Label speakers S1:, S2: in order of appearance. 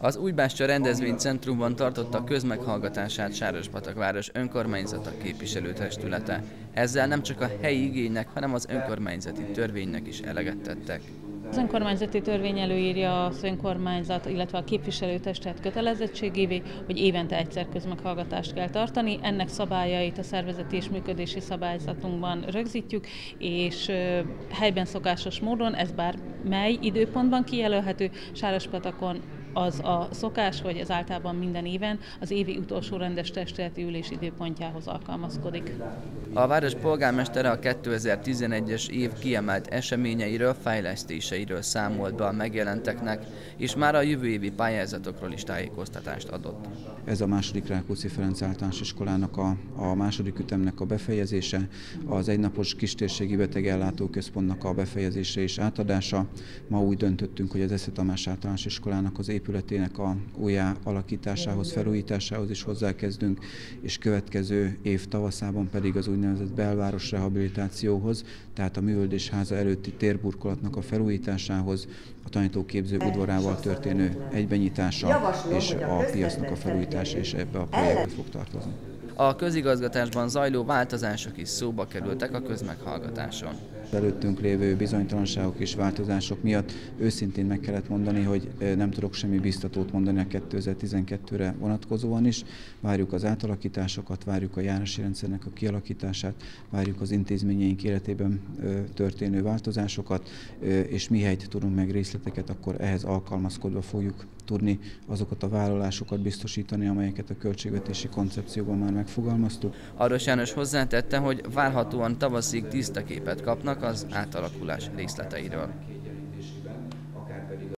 S1: Az Újbástya rendezvénycentrumban tartotta közmeghallgatását Sárospatak város önkormányzata képviselőtestülete. Ezzel nem csak a helyi igénynek, hanem az önkormányzati törvénynek is eleget tettek.
S2: Az önkormányzati törvény előírja az önkormányzat, illetve a képviselőtestet kötelezettségévé, hogy évente egyszer közmeghallgatást kell tartani. Ennek szabályait a szervezeti és működési szabályzatunkban rögzítjük, és helyben szokásos módon, ez bár mely időpontban kijelölhető, Sárospatakon az a szokás, hogy ez általában minden éven az évi utolsó rendes testületi ülés időpontjához alkalmazkodik.
S1: A város polgármestere a 2011-es év kiemelt eseményeiről, fejlesztéseiről számolt be a megjelenteknek, és már a jövő évi pályázatokról is tájékoztatást adott.
S3: Ez a második Rákóczi Ferenc általános iskolának a, a második ütemnek a befejezése, az egynapos kistérségi betegellátóközpontnak a befejezése és átadása. Ma úgy döntöttünk, hogy az Esze Tamás általános iskolának az épületének a újjá alakításához, felújításához is hozzákezdünk, és következő év tavaszában pedig az úgynevezett belváros rehabilitációhoz, tehát a művöldés háza előtti térburkolatnak a felújításához, a tanítóképző udvarával történő egybenyitása és a piacnak a felújítása és ebbe a projektbe fog tartozni.
S1: A közigazgatásban zajló változások is szóba kerültek a közmeghallgatáson.
S3: Előttünk lévő bizonytalanságok és változások miatt őszintén meg kellett mondani, hogy nem tudok semmi biztatót mondani a 2012-re vonatkozóan is. Várjuk az átalakításokat, várjuk a járási rendszernek a kialakítását, várjuk az intézményeink életében történő változásokat, és mihelyt tudunk meg részleteket, akkor ehhez alkalmazkodva fogjuk tudni azokat a vállalásokat biztosítani, amelyeket a költségvetési koncepcióban már megfogalmaztuk.
S1: Arros János hozzátette, hogy várhatóan tavaszig tiszta képet kapnak az átalakulás részleteiről.